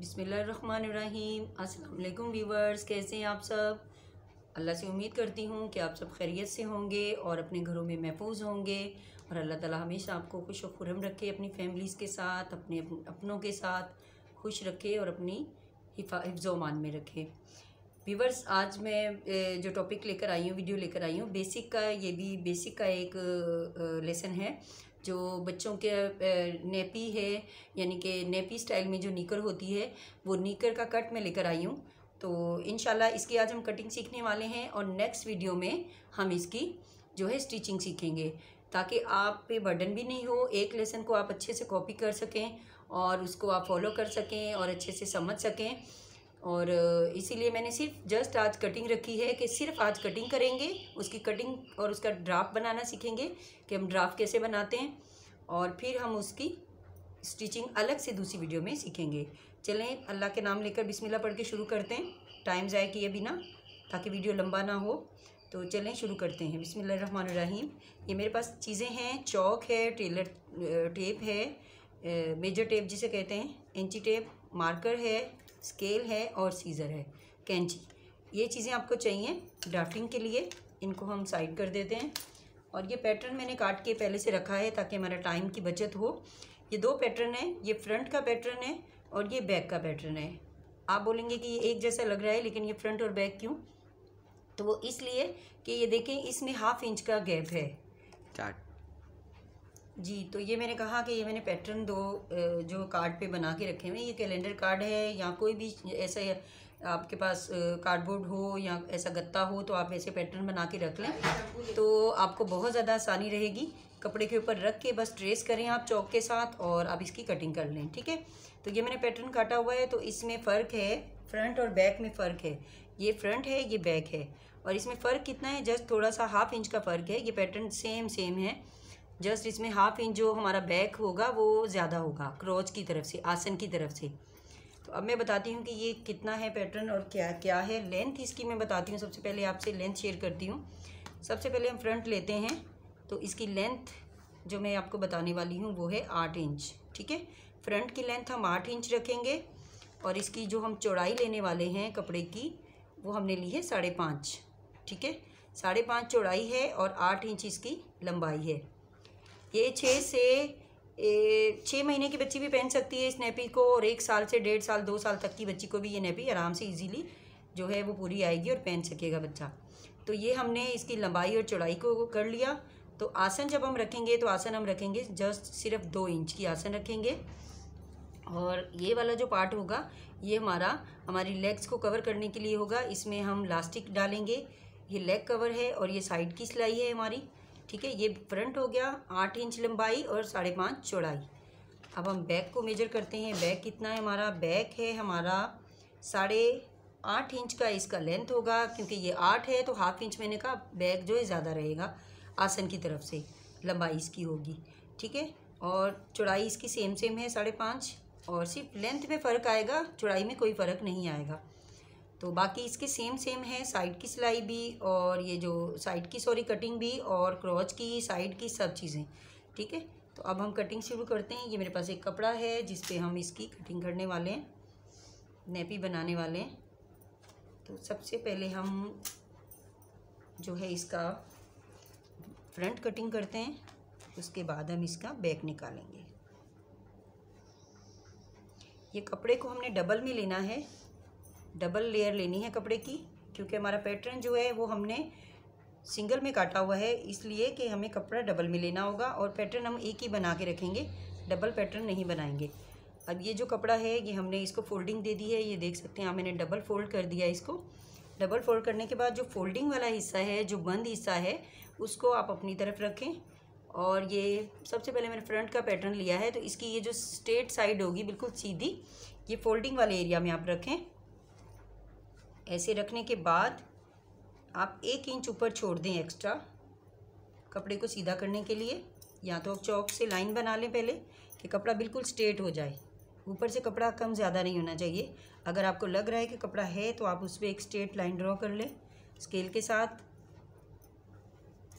बिसमीम अस्सलाम व्यूवर्स, कैसे हैं आप सब? अल्लाह से उम्मीद करती हूँ कि आप सब खैरियत से होंगे और अपने घरों में महफूज होंगे। और अल्लाह ताला हमेशा आपको खुश और खुरम रखे, अपनी फैमिलीज़ के साथ, अपने अपनों के साथ खुश रखे और अपनी हिफ्जोमान में रखे। व्यूवर्स, आज मैं जो टॉपिक लेकर आई हूँ वीडियो लेकर आई हूँ बेसिक का, ये भी बेसिक का एक लेसन है। जो बच्चों के नेपी है, यानी कि नेपी स्टाइल में जो निकर होती है, वो निकर का कट मैं लेकर आई हूँ। तो इन इसकी आज हम कटिंग सीखने वाले हैं और नेक्स्ट वीडियो में हम इसकी जो है स्टिचिंग सीखेंगे। ताकि आप पे बर्डन भी नहीं हो, एक लेसन को आप अच्छे से कॉपी कर सकें और उसको आप फॉलो कर सकें और अच्छे से समझ सकें। और इसीलिए मैंने सिर्फ़ जस्ट आज कटिंग रखी है कि सिर्फ़ आज कटिंग करेंगे, उसकी कटिंग और उसका ड्राफ्ट बनाना सीखेंगे कि हम ड्राफ्ट कैसे बनाते हैं और फिर हम उसकी स्टिचिंग अलग से दूसरी वीडियो में सीखेंगे। चलें, अल्लाह के नाम लेकर बिस्मिल्लाह पढ़ के शुरू करते हैं। टाइम ज़ाय किए बिना, ताकि वीडियो लंबा ना हो। तो चलें, शुरू करते हैं। बिसमीम ये मेरे पास चीज़ें हैं। चौक है, टेलर टेप है मेजर टेप जिसे कहते हैं इंची टेप मार्कर है स्केल है और सीज़र है। कैंची, ये चीज़ें आपको चाहिए ड्राफ्टिंग के लिए, इनको हम साइड कर देते हैं। और ये पैटर्न मैंने काट के पहले से रखा है ताकि हमारा टाइम की बचत हो। ये दो पैटर्न है, ये फ्रंट का पैटर्न है और ये बैक का पैटर्न है। आप बोलेंगे कि ये एक जैसा लग रहा है, लेकिन ये फ्रंट और बैक क्यों? तो वो इसलिए कि ये देखें, इसमें हाफ़ इंच का गैप है। जी तो ये मैंने कहा कि ये मैंने पैटर्न दो जो कार्ड पे बना के रखे हुए ये कैलेंडर कार्ड है, या कोई भी ऐसा आपके पास कार्डबोर्ड हो या ऐसा गत्ता हो तो आप ऐसे पैटर्न बना के रख लें। तो आपको बहुत ज़्यादा आसानी रहेगी। कपड़े के ऊपर रख के बस ट्रेस करें आप चौक के साथ और आप इसकी कटिंग कर लें, ठीक है? तो ये मैंने पैटर्न काटा हुआ है तो इसमें फ़र्क है, फ्रंट और बैक में फ़र्क है। ये फ्रंट है, ये बैक है। और इसमें फ़र्क कितना है? जस्ट थोड़ा सा हाफ़ इंच का फ़र्क है। ये पैटर्न सेम सेम है। जस्ट इसमें हाफ़ इंच जो हमारा बैक होगा, वो ज़्यादा होगा क्रोच की तरफ़ से, आसन की तरफ़ से। तो अब मैं बताती हूँ कि ये कितना है पैटर्न और क्या क्या है लेंथ इसकी मैं बताती हूँ, सबसे पहले आपसे लेंथ शेयर करती हूँ। सबसे पहले हम फ्रंट लेते हैं तो इसकी लेंथ जो मैं आपको बताने वाली हूँ, वो है आठ इंच ठीक है? फ्रंट की लेंथ हम आठ इंच रखेंगे और इसकी जो हम चौड़ाई लेने वाले हैं कपड़े की, वो हमने ली है साढ़े पाँच, ठीक है? साढ़े पाँच चौड़ाई है और आठ इंच इसकी लंबाई है। ये छः से छः महीने की बच्ची भी पहन सकती है इस नेपी को और एक साल से डेढ़ साल, दो साल तक की बच्ची को भी ये नेपी आराम से इजीली जो है वो पूरी आएगी और पहन सकेगा बच्चा। तो ये हमने इसकी लंबाई और चौड़ाई को कर लिया। तो आसन जब हम रखेंगे तो आसन हम रखेंगे जस्ट सिर्फ़ दो इंच की आसन रखेंगे। और ये वाला जो पार्ट होगा, ये हमारा, हमारी लेग्स को कवर करने के लिए होगा। इसमें हम लास्टिक डालेंगे। ये लेग कवर है और ये साइड की सिलाई है हमारी। ठीक है, ये फ्रंट हो गया आठ इंच लंबाई और साढ़े पाँच चौड़ाई। अब हम बैक को मेजर करते हैं। बैक कितना है हमारा? बैक है हमारा साढ़े आठ इंच का इसका लेंथ होगा। क्योंकि ये आठ है तो हाफ़ इंच मैंने कहा बैक जो है ज़्यादा रहेगा आसन की तरफ़ से। लंबाई इसकी होगी, ठीक है? और चौड़ाई इसकी सेम सेम है साढ़े पाँच। और सिर्फ़ लेंथ में फ़र्क आएगा, चौड़ाई में कोई फ़र्क नहीं आएगा। तो बाकी इसके सेम सेम है साइड की सिलाई भी और ये जो साइड की सॉरी कटिंग भी और क्रॉच की साइड की सब चीज़ें, ठीक है? तो अब हम कटिंग शुरू करते हैं। ये मेरे पास एक कपड़ा है जिस पे हम इसकी कटिंग करने वाले हैं नेपी बनाने वाले हैं। तो सबसे पहले हम जो है इसका फ्रंट कटिंग करते हैं, उसके बाद हम इसका बैक निकालेंगे। ये कपड़े को हमने डबल में लेना है। डबल लेयर लेनी है कपड़े की, क्योंकि हमारा पैटर्न जो है वो हमने सिंगल में काटा हुआ है, इसलिए कि हमें कपड़ा डबल में लेना होगा और पैटर्न हम एक ही बना के रखेंगे, डबल पैटर्न नहीं बनाएँगे। अब ये जो कपड़ा है, ये हमने इसको फोल्डिंग दे दी है, ये देख सकते हैं यहाँ मैंने डबल फोल्ड कर दिया इसको। डबल फोल्ड करने के बाद जो फोल्डिंग वाला हिस्सा है, जो बंद हिस्सा है, उसको आप अपनी तरफ़ रखें। और ये सबसे पहले मैंने फ्रंट का पैटर्न लिया है तो इसकी ये जो स्ट्रेट साइड होगी, बिल्कुल सीधी, ये फोल्डिंग वाले एरिया में आप रखें। ऐसे रखने के बाद आप एक इंच ऊपर छोड़ दें एक्स्ट्रा कपड़े को सीधा करने के लिए। या तो आप चौक से लाइन बना लें पहले कि कपड़ा बिल्कुल स्ट्रेट हो जाए। ऊपर से कपड़ा कम ज़्यादा नहीं होना चाहिए। अगर आपको लग रहा है कि कपड़ा है तो आप उस पर एक स्ट्रेट लाइन ड्रॉ कर लें स्केल के साथ।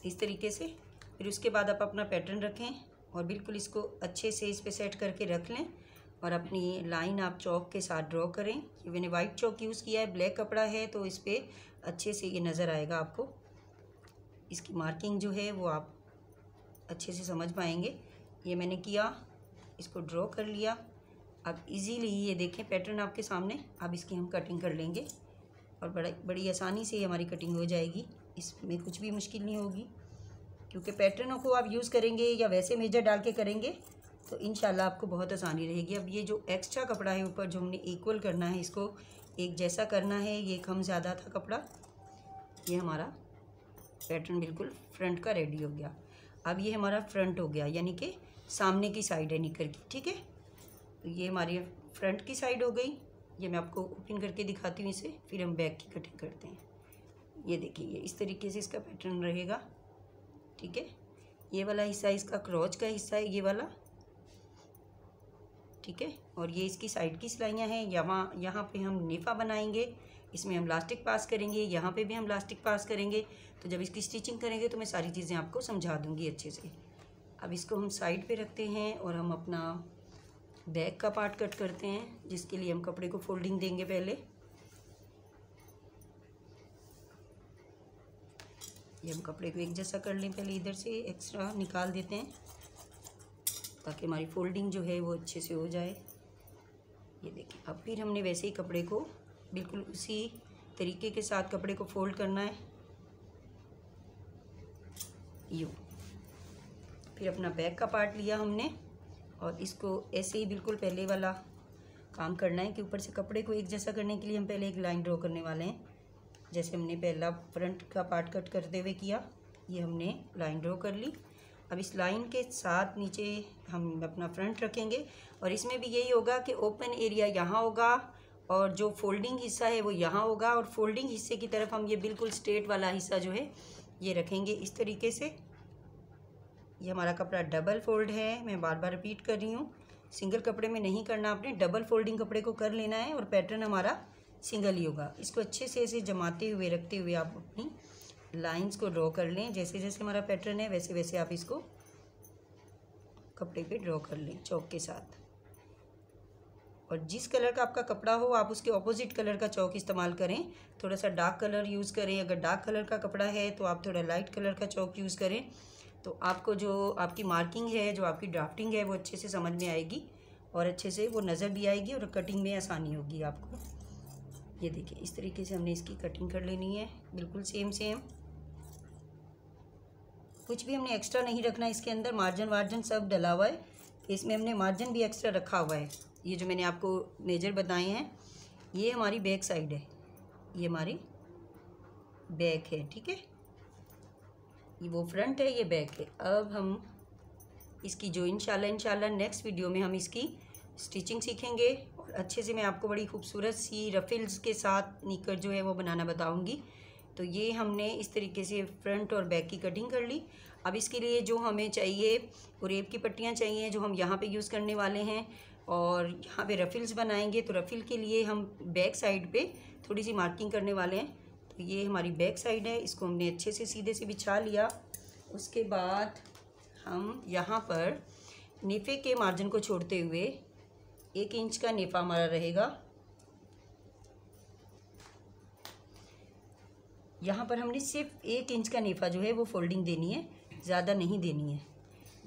इस तरीके से। फिर उसके बाद आप अपना पैटर्न रखें और बिल्कुल इसको अच्छे से इस पर सेट करके रख लें। और अपनी लाइन आप चौक के साथ ड्रॉ करें। मैंने वाइट चौक यूज़ किया है ब्लैक कपड़ा है तो इस पर अच्छे से ये नज़र आएगा आपको। इसकी मार्किंग जो है, वो आप अच्छे से समझ पाएँगे। ये मैंने किया, इसको ड्रॉ कर लिया। अब इजीली ये देखें पैटर्न आपके सामने। अब इसकी हम कटिंग कर लेंगे। और बड़ा, बड़ी आसानी से हमारी कटिंग हो जाएगी। इसमें कुछ भी मुश्किल नहीं होगी। क्योंकि पैटर्नों को आप यूज़ करेंगे या वैसे मेजर डाल के करेंगे तो इन आपको बहुत आसानी रहेगी। अब ये जो एक्स्ट्रा कपड़ा है ऊपर जो हमने इक्वल करना है, इसको एक जैसा करना है, ये कम ज़्यादा था कपड़ा। ये हमारा पैटर्न बिल्कुल फ्रंट का रेडी हो गया। अब ये हमारा फ्रंट हो गया, यानी कि सामने की साइड है निकर की, ठीक है? तो ये हमारी फ्रंट की साइड हो गई। ये मैं आपको ओपन करके दिखाती हूँ इसे, फिर हम बैक की कटिंग करते हैं। ये देखिए, ये इस तरीके से इसका पैटर्न रहेगा, ठीक है? ये वाला हिस्सा, इसका क्रॉच का हिस्सा है, ये वाला। ठीक है? और ये इसकी साइड की सिलाइयाँ हैं। यहाँ यहाँ पे हम नेफा बनाएँगे। इसमें हम लास्टिक पास करेंगे। यहाँ पे भी हम लास्टिक पास करेंगे। तो जब इसकी स्टिचिंग करेंगे तो मैं सारी चीज़ें आपको समझा दूँगी अच्छे से। अब इसको हम साइड पे रखते हैं और हम अपना बैक का पार्ट कट करते हैं, जिसके लिए हम कपड़े को फोल्डिंग देंगे पहले। ये हम कपड़े को एक जैसा कर लें पहले इधर से एक्स्ट्रा निकाल देते हैं। ताकि हमारी फोल्डिंग जो है वो अच्छे से हो जाए। ये देखिए, अब फिर हमने वैसे ही कपड़े को बिल्कुल उसी तरीके के साथ कपड़े को फोल्ड करना है। यू। फिर अपना बैक का पार्ट लिया हमने और इसको ऐसे ही बिल्कुल पहले वाला काम करना है कि ऊपर से कपड़े को एक जैसा करने के लिए हम पहले एक लाइन ड्रॉ करने वाले हैं। जैसे हमने पहला फ्रंट का पार्ट कट करते हुए किया, ये हमने लाइन ड्रॉ कर ली। अब इस लाइन के साथ नीचे हम अपना फ्रंट रखेंगे और इसमें भी यही होगा कि ओपन एरिया यहाँ होगा और जो फोल्डिंग हिस्सा है वो यहाँ होगा और फोल्डिंग हिस्से की तरफ़ हम ये बिल्कुल स्ट्रेट वाला हिस्सा जो है ये रखेंगे इस तरीके से। ये हमारा कपड़ा डबल फोल्ड है, मैं बार बार रिपीट कर रही हूँ। सिंगल कपड़े में नहीं करना आपने, डबल फोल्डिंग कपड़े को कर लेना है और पैटर्न हमारा सिंगल ही होगा। इसको अच्छे से ऐसे जमाते हुए, रखते हुए आप अपनी लाइंस को ड्रॉ कर लें। जैसे जैसे हमारा पैटर्न है, वैसे वैसे आप इसको कपड़े पे ड्रॉ कर लें चौक के साथ। और जिस कलर का आपका कपड़ा हो, आप उसके ऑपोजिट कलर का चौक इस्तेमाल करें। थोड़ा सा डार्क कलर यूज़ करें। अगर डार्क कलर का कपड़ा है तो आप थोड़ा लाइट कलर का चौक यूज़ करें। तो आपको जो आपकी मार्किंग है, जो आपकी ड्राफ्टिंग है, वो अच्छे से समझ में आएगी और अच्छे से वो नज़र भी आएगी और कटिंग में आसानी होगी आपको। ये देखिए, इस तरीके से हमने इसकी कटिंग कर लेनी है। बिल्कुल सेम सेम कुछ भी हमने एक्स्ट्रा नहीं रखना, इसके अंदर मार्जिन वार्जन सब डला हुआ है। इसमें हमने मार्जिन भी एक्स्ट्रा रखा हुआ है। ये जो मैंने आपको मेजर बताए हैं, ये हमारी बैक साइड है। ये हमारी बैक है, ठीक है? ये वो फ्रंट है, ये बैक है। अब हम इसकी जो इंशाल्लाह इंशाल्लाह नेक्स्ट वीडियो में हम इसकी स्टिचिंग सीखेंगे। और अच्छे से मैं आपको बड़ी खूबसूरत सी रफिल्स के साथ निकर जो है वो बनाना बताऊँगी। तो ये हमने इस तरीके से फ्रंट और बैक की कटिंग कर ली। अब इसके लिए जो हमें चाहिए रेप की पट्टियाँ चाहिए, जो हम यहाँ पे यूज़ करने वाले हैं। और यहाँ पे रफिल्स बनाएँगे तो रफिल के लिए हम बैक साइड पे थोड़ी सी मार्किंग करने वाले हैं। तो ये हमारी बैक साइड है, इसको हमने अच्छे से सीधे से बिछा लिया। उसके बाद हम यहाँ पर नेफे के मार्जिन को छोड़ते हुए एक इंच का नेफा हमारा रहेगा। यहाँ पर हमने सिर्फ़ एक इंच का नेफा जो है वो फोल्डिंग देनी है, ज़्यादा नहीं देनी है।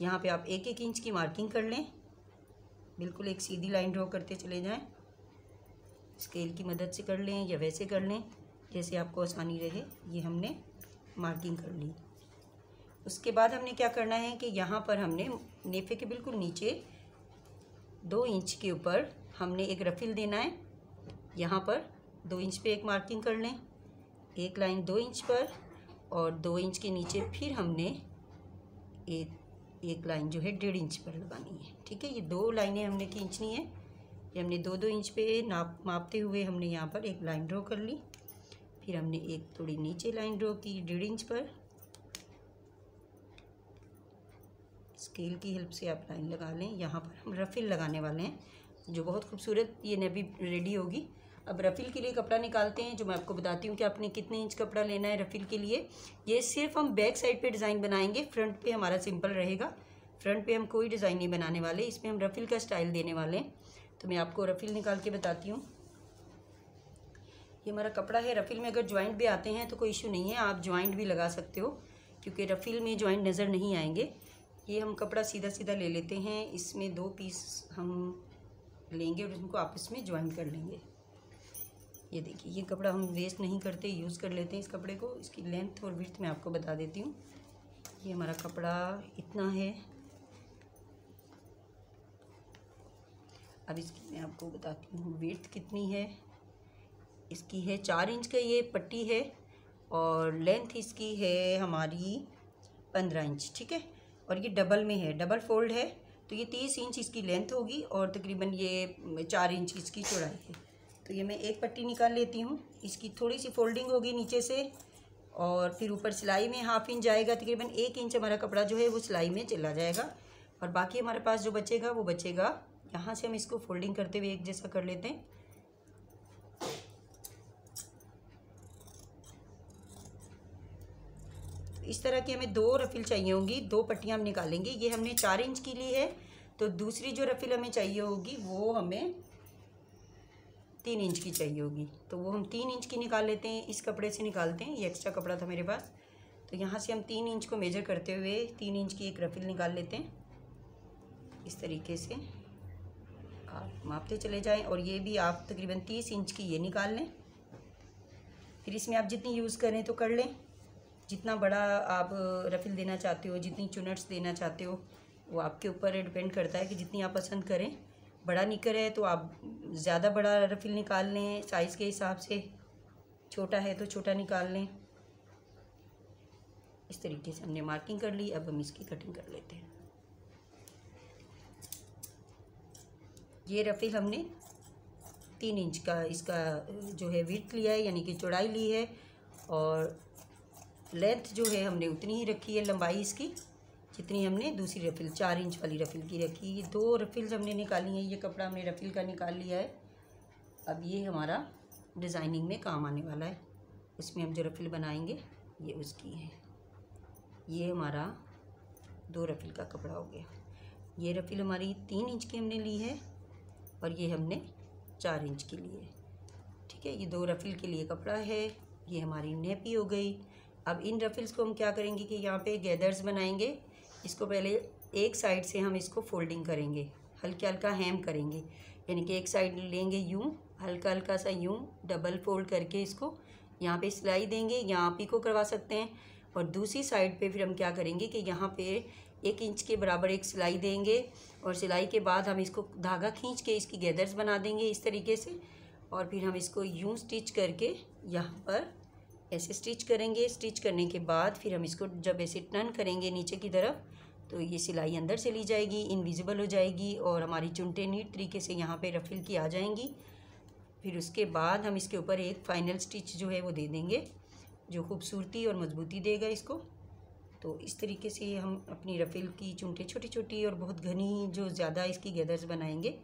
यहाँ पे आप एक एक इंच की मार्किंग कर लें। बिल्कुल एक सीधी लाइन ड्रॉ करते चले जाएँ। स्केल की मदद से कर लें या वैसे कर लें, जैसे आपको आसानी रहे, ये हमने मार्किंग कर ली। उसके बाद हमने क्या करना है कि यहाँ पर हमने नेफे के बिल्कुल नीचे दो इंच के ऊपर हमने एक रफिल देना है। यहाँ पर दो इंच पे एक मार्किंग कर लें। एक लाइन दो इंच पर और दो इंच के नीचे फिर हमने एक एक लाइन जो है डेढ़ इंच पर लगानी है। ठीक है, ये दो लाइनें हमने खींचनी है। ये हमने दो दो इंच पे नाप, मापते हुए हमने यहाँ पर एक लाइन ड्रॉ कर ली। फिर हमने एक थोड़ी नीचे लाइन ड्रॉ की डेढ़ इंच पर। स्केल की हेल्प से आप लाइन लगा लें। यहाँ पर हम रफिल लगाने वाले हैं, जो बहुत खूबसूरत ये नबी रेडी होगी। अब रफ़ील के लिए कपड़ा निकालते हैं, जो मैं आपको बताती हूँ कि आपने कितने इंच कपड़ा लेना है रफ़िल के लिए। ये सिर्फ़ हम बैक साइड पे डिज़ाइन बनाएँगे, फ्रंट पे हमारा सिंपल रहेगा। फ्रंट पे हम कोई डिज़ाइन नहीं बनाने वाले, इसमें हम रफ़ील का स्टाइल देने वाले हैं। तो मैं आपको रफ़ील निकाल के बताती हूँ। ये हमारा कपड़ा है, रफ़ील में अगर जॉइंट भी आते हैं तो कोई इशू नहीं है, आप ज्वाइंट भी लगा सकते हो, क्योंकि रफ़ील में ज्वाइंट नज़र नहीं आएँगे। ये हम कपड़ा सीधा सीधा ले लेते हैं, इसमें दो पीस हम लेंगे और उनको आपस में ज्वाइन कर लेंगे। ये देखिए, ये कपड़ा हम वेस्ट नहीं करते यूज़ कर लेते हैं इस कपड़े को। इसकी लेंथ और विर्थ मैं आपको बता देती हूँ। ये हमारा कपड़ा इतना है। अब इसकी मैं आपको बताती हूँ विर्थ कितनी है। इसकी है चार इंच का ये पट्टी है और लेंथ इसकी है हमारी पंद्रह इंच ठीक है? और ये डबल में है डबल फोल्ड है। तो ये तीस इंच इसकी लेंथ होगी और तकरीबन ये चार इंच इसकी चौड़ाई है। तो ये मैं एक पट्टी निकाल लेती हूँ। इसकी थोड़ी सी फोल्डिंग होगी नीचे से और फिर ऊपर सिलाई में हाफ़ इंच जाएगा। तकरीबन एक इंच हमारा कपड़ा जो है वो सिलाई में चला जाएगा और बाकी हमारे पास जो बचेगा वो बचेगा। यहाँ से हम इसको फोल्डिंग करते हुए एक जैसा कर लेते हैं। इस तरह की हमें दो रफिल चाहिए होंगी, दो पट्टियाँ हम निकालेंगे। ये हमने चार इंच की ली है तो दूसरी जो रफिल हमें चाहिए होगी वो हमें तीन इंच की चाहिए होगी। तो वो हम तीन इंच की निकाल लेते हैं, इस कपड़े से निकालते हैं, ये एक्स्ट्रा कपड़ा था मेरे पास। तो यहाँ से हम तीन इंच को मेजर करते हुए तीन इंच की एक रफिल निकाल लेते हैं। इस तरीके से आप मापते चले जाएँ और ये भी आप तकरीबन तीस इंच की ये निकाल लें। फिर इसमें आप जितनी यूज़ करें तो कर लें। जितना बड़ा आप रफिल देना चाहते हो, जितनी चुनट्स देना चाहते हो, वो आपके ऊपर डिपेंड करता है कि जितनी आप पसंद करें। बड़ा निकर है तो आप ज़्यादा बड़ा रफिल निकाल लें साइज़ के हिसाब से। छोटा है तो छोटा निकाल लें। इस तरीके से हमने मार्किंग कर ली, अब हम इसकी कटिंग कर लेते हैं। ये रफिल हमने तीन इंच का इसका जो है विथ लिया है, यानी कि चौड़ाई ली है और लेंथ जो है हमने उतनी ही रखी है लंबाई इसकी। जितनी हमने दूसरी रफिल, चार इंच वाली रफिल की रखी, ये दो रफिल्स हमने निकाली हैं, ये कपड़ा हमने रफिल का निकाल लिया है। अब ये हमारा डिज़ाइनिंग में काम आने वाला है। उसमें हम जो रफिल बनाएँगे, ये उसकी है। ये हमारा दो रफिल का कपड़ा हो गया। ये रफिल हमारी तीन इंच की हमने ली है और ये हमने चार इंच की ली है। ठीक है, ये दो रफिल के लिए कपड़ा है, ये हमारी नेपी हो गई। अब इन रफिल्स को हम क्या करेंगे कि यहाँ पे गैदर्स बनाएँगे इसको पहले एक साइड से हम इसको फोल्डिंग करेंगे। हल्का हल्का हैम करेंगे। यानी कि एक साइड लेंगे यूँ हल्का हल्का सा यूँ डबल फोल्ड करके इसको यहाँ पे सिलाई देंगे, यहाँ पी को करवा सकते हैं। और दूसरी साइड पे फिर हम क्या करेंगे कि यहाँ पे एक इंच के बराबर एक सिलाई देंगे और सिलाई के बाद हम इसको धागा खींच के इसकी गैदर्स बना देंगे इस तरीके से। और फिर हम इसको यूँ स्टिच करके यहाँ पर ऐसे स्टिच करेंगे, स्टिच करने के बाद फिर हम इसको जब ऐसे टर्न करेंगे नीचे की तरफ़ तो ये सिलाई अंदर से ली जाएगी इनविजिबल हो जाएगी और हमारी चुनटे नीट तरीके से यहाँ पे रफिल की आ जाएँगी। फिर उसके बाद हम इसके ऊपर एक फ़ाइनल स्टिच जो है वो दे देंगे, जो खूबसूरती और मजबूती देगा इसको। तो इस तरीके से हम अपनी रफिल की चुनटे छोटी छोटी और बहुत घनी जो ज़्यादा इसकी गैदर्स बनाएँगे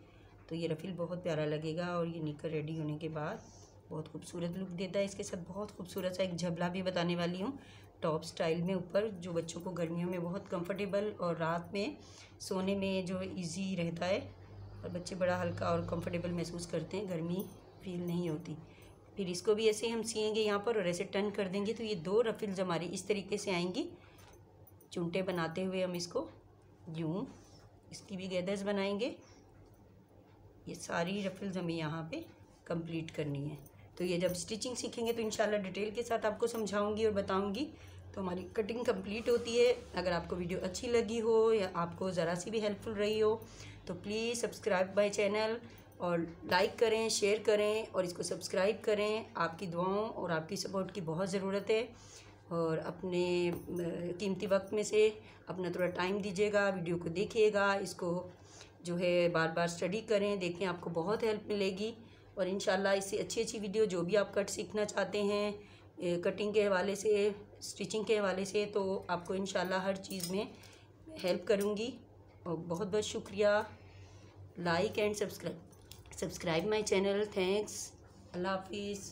तो ये रफिल बहुत प्यारा लगेगा और ये निकर रेडी होने के बाद। बहुत खूबसूरत लुक देता है। इसके साथ बहुत खूबसूरत सा एक झबला भी बताने वाली हूँ। टॉप स्टाइल में ऊपर, जो बच्चों को गर्मियों में बहुत कंफर्टेबल और रात में सोने में जो इजी रहता है और बच्चे बड़ा हल्का और कंफर्टेबल महसूस करते हैं, गर्मी फील नहीं होती। फिर इसको भी ऐसे हम सिएँगे यहाँ पर और ऐसे टर्न कर देंगे तो ये दो रफिल्स हमारी इस तरीके से आएँगी। चुनटे बनाते हुए हम इसको यूँ, इसकी भी गैदर्स बनाएँगे। ये सारी रफिल्स हमें यहाँ पे कंप्लीट करनी है। तो ये जब स्टिचिंग सीखेंगे तो इंशाल्लाह डिटेल के साथ आपको समझाऊँगी और बताऊँगी। तो हमारी कटिंग कंप्लीट होती है। अगर आपको वीडियो अच्छी लगी हो या आपको ज़रा सी भी हेल्पफुल रही हो तो प्लीज़ सब्सक्राइब माई चैनल और लाइक करें शेयर करें और इसको सब्सक्राइब करें। आपकी दुआओं और आपकी सपोर्ट की बहुत ज़रूरत है। और अपने कीमती वक्त में से अपना थोड़ा टाइम दीजिएगा वीडियो को देखिएगा, इसको जो है बार बार स्टडी करें, देखें आपको बहुत हेल्प मिलेगी। और इन इससे अच्छी अच्छी वीडियो जो भी आप कट सीखना चाहते हैं कटिंग के हवाले से स्टिचिंग के हवाले से तो आपको इन हर चीज़ में हेल्प करूँगी। और बहुत बहुत शुक्रिया। Like and subscribe subscribe my channel thanks अल्लाह हाफिज़।